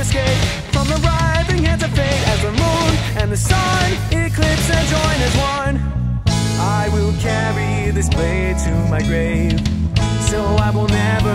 escape from the writhing hands of fate as the moon and the sun eclipse and join as one. I will carry this blade to my grave, so I will never.